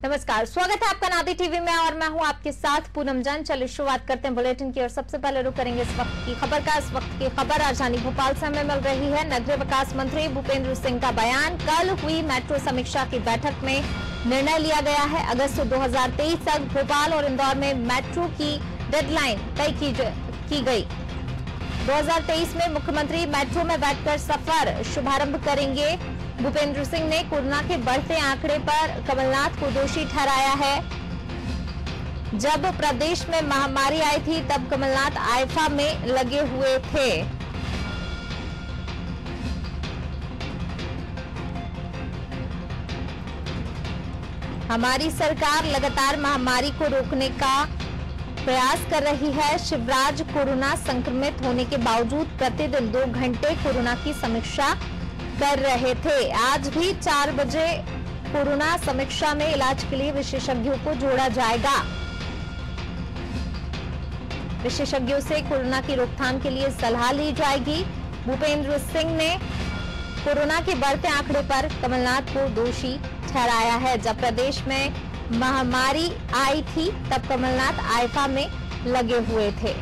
नमस्कार स्वागत है आपका नादी टीवी में और मैं हूँ आपके साथ पूनम जैन। चलिए शुरुआत करते हैं बुलेटिन की और सबसे पहले रुक करेंगे इस वक्त की खबर का। इस वक्त की खबर राजधानी भोपाल से हमें मिल रही है। नगरीय विकास मंत्री भूपेंद्र सिंह का बयान। कल हुई मेट्रो समीक्षा की बैठक में निर्णय लिया गया है। अगस्त 2023 तक भोपाल और इंदौर में मेट्रो की डेडलाइन तय की, की गई। 2023 में मुख्यमंत्री मेट्रो में बैठकर सफ़र शुभारंभ करेंगे। भूपेंद्र सिंह ने कोरोना के बढ़ते आंकड़े पर कमलनाथ को दोषी ठहराया है। जब प्रदेश में महामारी आई थी, तब कमलनाथ आइफा में लगे हुए थे। हमारी सरकार लगातार महामारी को रोकने का प्रयास कर रही है। शिवराज कोरोना संक्रमित होने के बावजूद प्रतिदिन दो घंटे कोरोना की समीक्षा कर रहे थे। आज भी चार बजे कोरोना समीक्षा में इलाज के लिए विशेषज्ञों को जोड़ा जाएगा। विशेषज्ञों से कोरोना की रोकथाम के लिए सलाह ली जाएगी। भूपेंद्र सिंह ने कोरोना के बढ़ते आंकड़े पर कमलनाथ को दोषी ठहराया है। जब प्रदेश में महामारी आई थी, तब कमलनाथ आइफा में लगे हुए थे।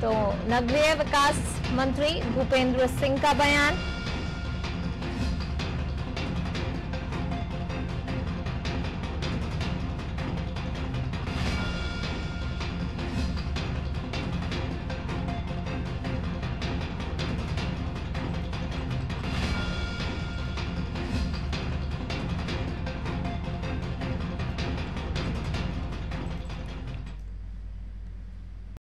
तो नगरीय विकास मंत्री भूपेंद्र सिंह का बयान।